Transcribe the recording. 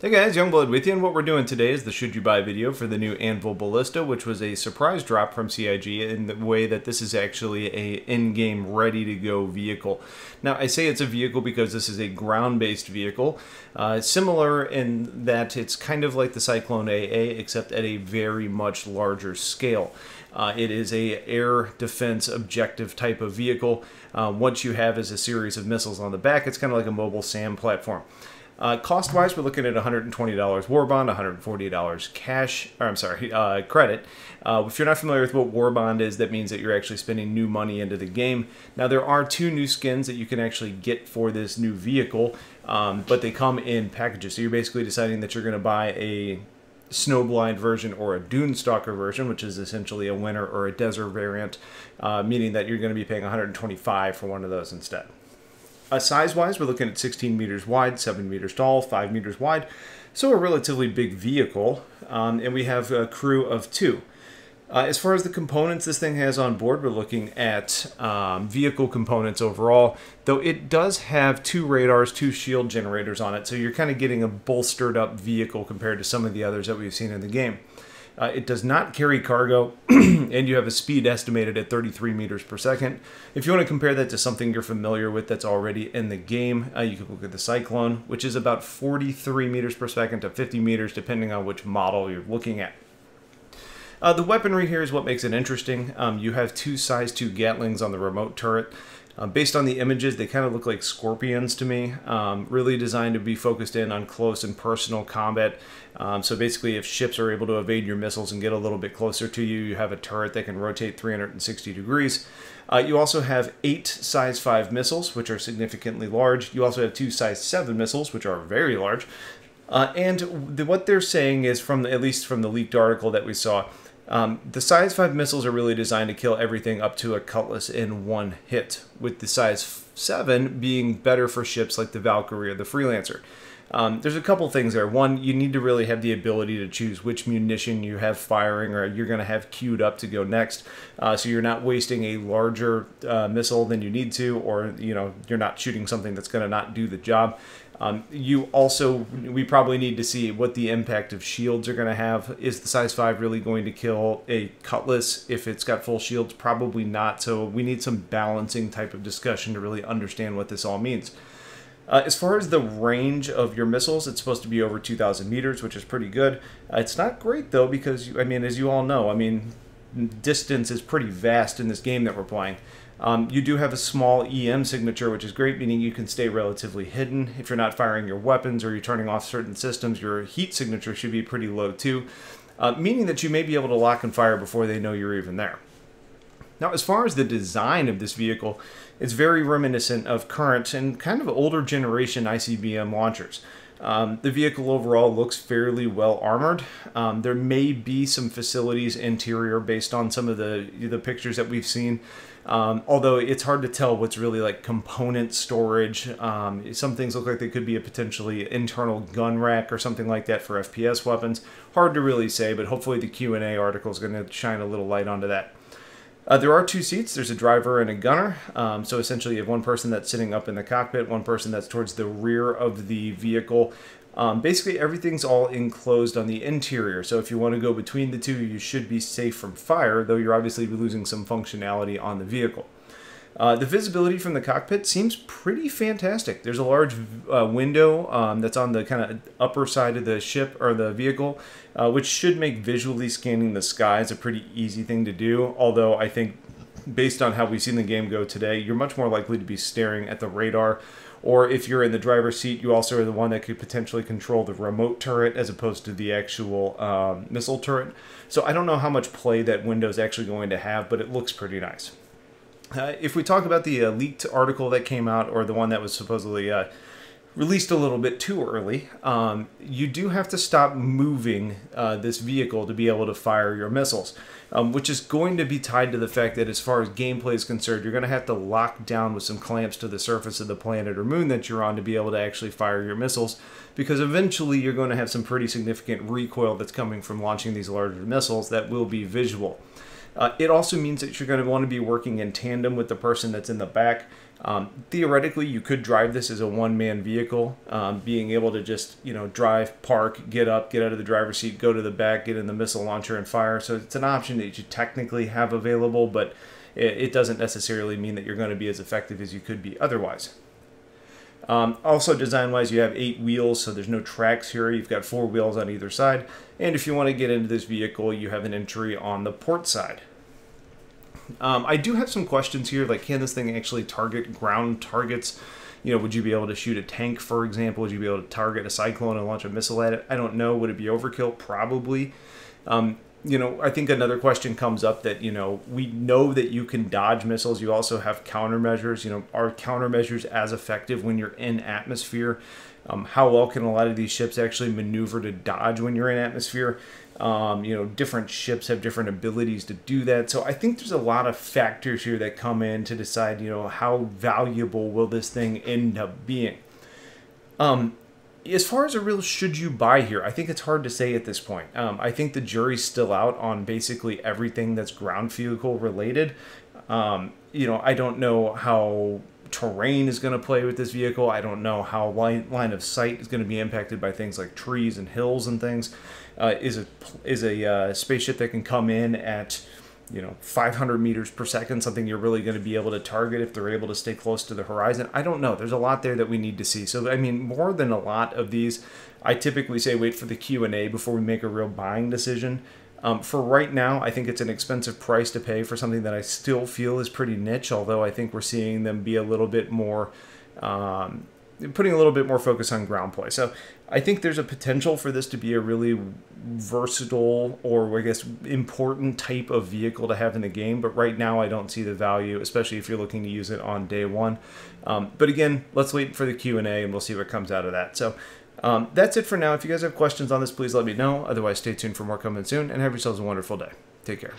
Hey guys, Youngblood with you, and what we're doing today is the Should You Buy video for the new Anvil Ballista, which was a surprise drop from CIG in the way that this is actually a in-game ready-to-go vehicle. Now, I say it's a vehicle because this is a ground-based vehicle, uh, similar in that it's kind of like the Cyclone AA, except at a very much larger scale. Uh, it is a air defense objective type of vehicle. Uh, what you have is a series of missiles on the back. It's kind of like a mobile SAM platform. Uh, cost wise, we're looking at $120 war bond, $140 cash, or I'm sorry, uh, credit. Uh, if you're not familiar with what war bond is, that means that you're actually spending new money into the game. Now, there are two new skins that you can actually get for this new vehicle, um, but they come in packages. So you're basically deciding that you're going to buy a snowblind version or a dune stalker version which is essentially a winter or a desert variant uh, meaning that you're going to be paying 125 for one of those instead uh, size wise, we're looking at 16 meters wide, 7 meters tall, 5 meters wide. So a relatively big vehicle. Um, and we have a crew of two. Uh, as far as the components this thing has on board, we're looking at um, vehicle components overall, though it does have two radars, two shield generators on it, so you're kind of getting a bolstered up vehicle compared to some of the others that we've seen in the game. Uh, it does not carry cargo, and you have a speed estimated at 33 meters per second. If you want to compare that to something you're familiar with that's already in the game, uh, you can look at the Cyclone, which is about 43 meters per second to 50 meters, depending on which model you're looking at. Uh, the weaponry here is what makes it interesting. Um, you have two size 2 Gatlings on the remote turret. Uh, based on the images, they kind of look like scorpions to me. Um, really designed to be focused in on close and personal combat. Um, so basically, if ships are able to evade your missiles and get a little bit closer to you, you have a turret that can rotate 360 degrees. Uh, you also have eight size 5 missiles, which are significantly large. You also have two size 7 missiles, which are very large. Uh, and the, what they're saying is, from the, at least from the leaked article that we saw, um, the size 5 missiles are really designed to kill everything up to a Cutlass in one hit, with the size 7 being better for ships like the Valkyrie or the Freelancer. Um, there's a couple things there. One, you need to really have the ability to choose which munition you have firing or you're going to have queued up to go next, uh, so you're not wasting a larger uh, missile than you need to, or you know you're not shooting something that's going to not do the job. Um, you also, we probably need to see what the impact of shields are going to have. Is the size 5 really going to kill a Cutlass if it's got full shields? Probably not. So we need some balancing type of discussion to really understand what this all means. Uh, as far as the range of your missiles, it's supposed to be over 2,000 meters, which is pretty good. Uh, it's not great, though, because, I mean, as you all know, I mean, distance is pretty vast in this game that we're playing. Um, you do have a small EM signature, which is great, meaning you can stay relatively hidden. If you're not firing your weapons or you're turning off certain systems, your heat signature should be pretty low too, uh, meaning that you may be able to lock and fire before they know you're even there. Now, as far as the design of this vehicle, it's very reminiscent of current and kind of older generation ICBM launchers. Um, the vehicle overall looks fairly well armored. Um, there may be some facilities interior based on some of the the pictures that we've seen. Um, although it's hard to tell what's really like component storage. Um, some things look like they could be a potentially internal gun rack or something like that for FPS weapons. Hard to really say, but hopefully the Q&A article is going to shine a little light onto that. Uh, there are two seats. There's a driver and a gunner. Um, so essentially, you have one person that's sitting up in the cockpit, one person that's towards the rear of the vehicle. Um, basically, everything's all enclosed on the interior. So if you want to go between the two, you should be safe from fire, though you're obviously losing some functionality on the vehicle. Uh, the visibility from the cockpit seems pretty fantastic. There's a large uh, window um, that's on the kind of upper side of the ship or the vehicle, uh, which should make visually scanning the skies a pretty easy thing to do. Although I think, based on how we've seen the game go today, you're much more likely to be staring at the radar. Or if you're in the driver's seat, you also are the one that could potentially control the remote turret as opposed to the actual um, missile turret. So I don't know how much play that window is actually going to have, but it looks pretty nice. Uh, if we talk about the uh, leaked article that came out, or the one that was supposedly uh, released a little bit too early, um, you do have to stop moving uh, this vehicle to be able to fire your missiles, um, which is going to be tied to the fact that as far as gameplay is concerned, you're going to have to lock down with some clamps to the surface of the planet or moon that you're on to be able to actually fire your missiles, because eventually you're going to have some pretty significant recoil that's coming from launching these larger missiles that will be visual. Uh, it also means that you're going to want to be working in tandem with the person that's in the back. Um, theoretically, you could drive this as a one-man vehicle, um, being able to just you know drive, park, get up, get out of the driver's seat, go to the back, get in the missile launcher, and fire. So it's an option that you technically have available, but it, it doesn't necessarily mean that you're going to be as effective as you could be otherwise. Um, also, design-wise, you have eight wheels, so there's no tracks here. You've got four wheels on either side. And if you want to get into this vehicle, you have an entry on the port side. Um, I do have some questions here, like can this thing actually target ground targets? You know, would you be able to shoot a tank, for example? Would you be able to target a cyclone and launch a missile at it? I don't know. Would it be overkill? Probably. Um, you know, I think another question comes up that, you know, we know that you can dodge missiles. You also have countermeasures. You know, are countermeasures as effective when you're in atmosphere? Um, how well can a lot of these ships actually maneuver to dodge when you're in atmosphere? Um, you know, different ships have different abilities to do that. So I think there's a lot of factors here that come in to decide, you know, how valuable will this thing end up being. Um, as far as a real should you buy here, I think it's hard to say at this point. Um, I think the jury's still out on basically everything that's ground vehicle related. Um, you know, I don't know how terrain is going to play with this vehicle. I don't know how line, line of sight is going to be impacted by things like trees and hills and things. Uh, is a is a uh, spaceship that can come in at you know 500 meters per second something you're really going to be able to target if they're able to stay close to the horizon. I don't know. There's a lot there that we need to see. So i mean more than a lot of these i typically say wait for the q&a before we make a real buying decision. Um, for right now i think it's an expensive price to pay for something that i still feel is pretty niche although i think we're seeing them be a little bit more um, putting a little bit more focus on ground play. So I think there's a potential for this to be a really versatile or I guess important type of vehicle to have in the game. But right now I don't see the value, especially if you're looking to use it on day one. Um, but again, let's wait for the Q and A and we'll see what comes out of that. So. Um, that's it for now. If you guys have questions on this, please let me know. Otherwise, stay tuned for more coming soon and have yourselves a wonderful day. Take care.